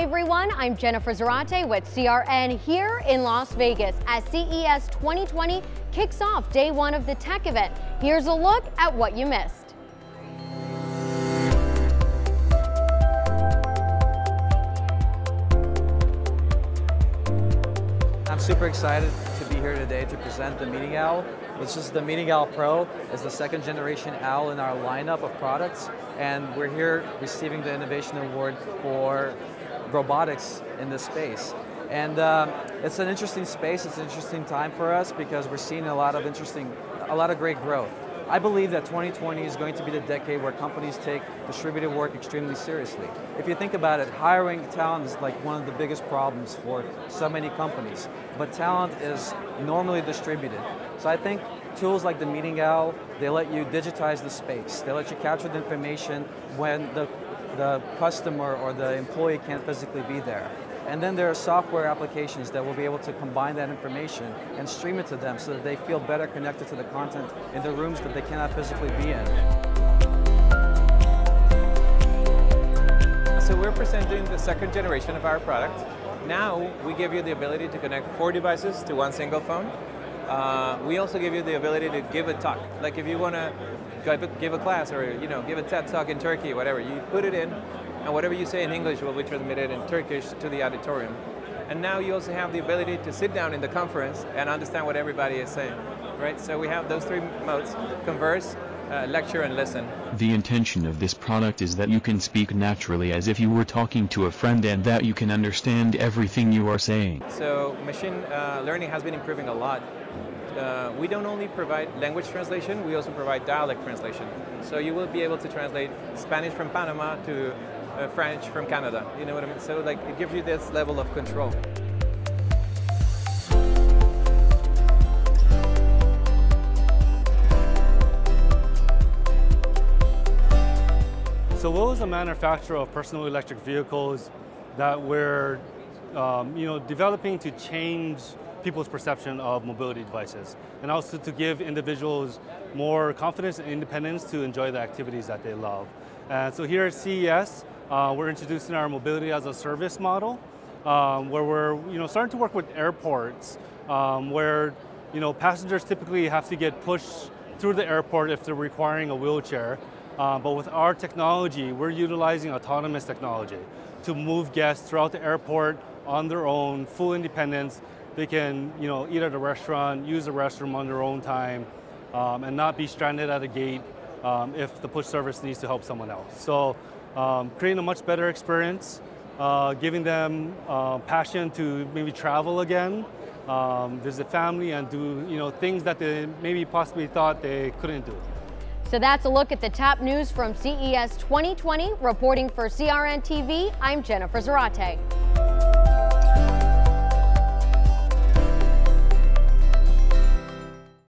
everyone. I'm Jennifer Zarate with CRN here in Las Vegas as CES 2020 kicks off day one of the tech event. Here's a look at what you missed. I'm super excited to be here today to present the Meeting Owl, which is the Meeting Owl Pro. It's the second generation owl in our lineup of products, and we're here receiving the Innovation Award for robotics in this space. And um, it's an interesting space, it's an interesting time for us because we're seeing a lot of interesting, a lot of great growth. I believe that 2020 is going to be the decade where companies take distributed work extremely seriously. If you think about it, hiring talent is like one of the biggest problems for so many companies, but talent is normally distributed. So I think tools like the Meeting Owl, they let you digitize the space. They let you capture the information when the, the customer or the employee can't physically be there. And then there are software applications that will be able to combine that information and stream it to them so that they feel better connected to the content in the rooms that they cannot physically be in. So we're presenting the second generation of our product. Now we give you the ability to connect four devices to one single phone. Uh, we also give you the ability to give a talk. Like if you want to give a class or you know give a TED talk in Turkey, whatever, you put it in and whatever you say in English will be transmitted in Turkish to the auditorium. And now you also have the ability to sit down in the conference and understand what everybody is saying, right? So we have those three modes, converse, uh, lecture and listen. The intention of this product is that you can speak naturally as if you were talking to a friend and that you can understand everything you are saying. So machine uh, learning has been improving a lot. Uh, we don't only provide language translation, we also provide dialect translation. So you will be able to translate Spanish from Panama to uh, French from Canada. You know what I mean? So like it gives you this level of control. So WHILL is a manufacturer of personal electric vehicles that we're um, you know, developing to change people's perception of mobility devices and also to give individuals more confidence and independence to enjoy the activities that they love. And so here at CES, uh, we're introducing our mobility as a service model, um, where we're you know starting to work with airports, um, where you know passengers typically have to get pushed through the airport if they're requiring a wheelchair. Uh, but with our technology, we're utilizing autonomous technology to move guests throughout the airport on their own, full independence. They can you know eat at a restaurant, use the restroom on their own time, um, and not be stranded at a gate um, if the push service needs to help someone else. So um, creating a much better experience, uh, giving them uh, passion to maybe travel again, um, visit family, and do you know things that they maybe possibly thought they couldn't do. So that's a look at the top news from CES 2020. Reporting for CRN TV, I'm Jennifer Zarate.